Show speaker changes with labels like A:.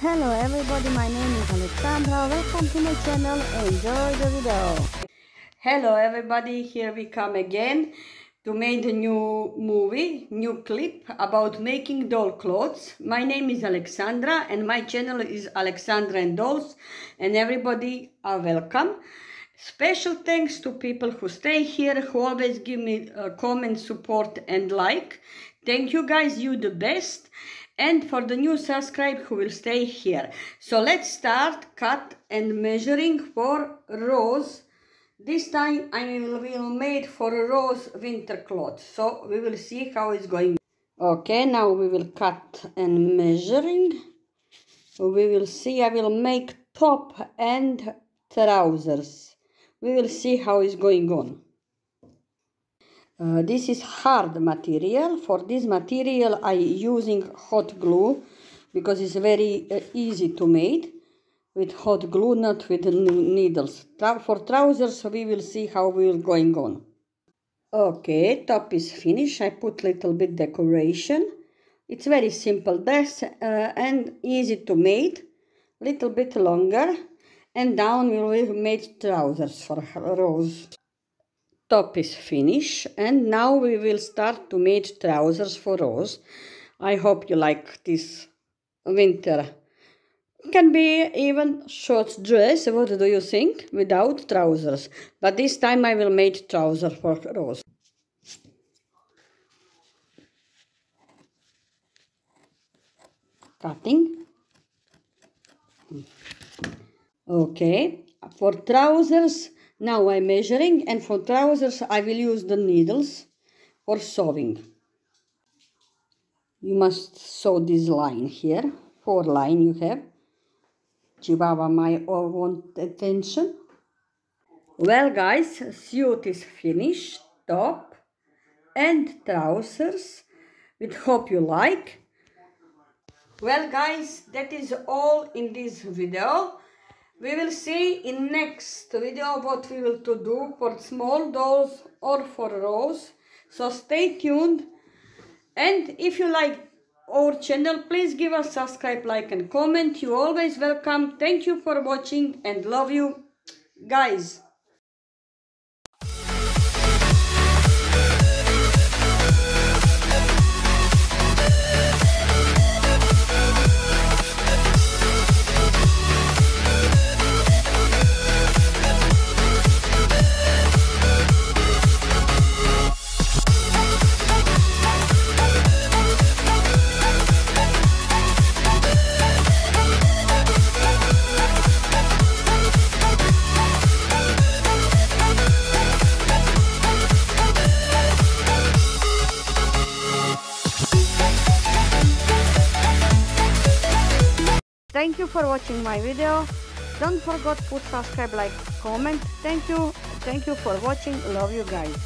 A: Hello everybody, my name is Alexandra. Welcome to my channel. Enjoy the video.
B: Hello everybody, here we come again to make a new movie, new clip about making doll clothes. My name is Alexandra and my channel is Alexandra and Dolls and everybody are welcome. Special thanks to people who stay here, who always give me a comment, support and like. Thank you guys, you the best. And for the new subscribe who will stay here. So let's start cut and measuring for rose. This time I will, made for rose winter cloth. So we will see how it's going. Okay, now we will cut and measuring. We will see, I will make top and trousers. We will see how it's going on. Uh, this is hard material. For this material I using hot glue because it's very uh, easy to make with hot glue, not with needles. For trousers we will see how we're going on. Okay, top is finished. I put little bit decoration. It's very simple dress uh, and easy to make. Little bit longer. And down we will make trousers for Rose top is finished and now we will start to make trousers for Rose. I hope you like this winter. Can be even short dress, what do you think, without trousers. But this time I will make trousers for Rose. Cutting. Okay, for trousers now I'm measuring and for trousers I will use the needles for sewing. You must sew this line here, four line you have. Chihuahua my want attention. Well guys, suit is finished, top and trousers, We hope you like. Well guys, that is all in this video. We will see in next video what we will to do for small dolls or for rose. So stay tuned. And if you like our channel, please give us subscribe, like and comment. You always welcome. Thank you for watching and love you guys. Thank you for watching my video. Don't forget put subscribe, like, comment. Thank you. Thank you for watching. Love you guys.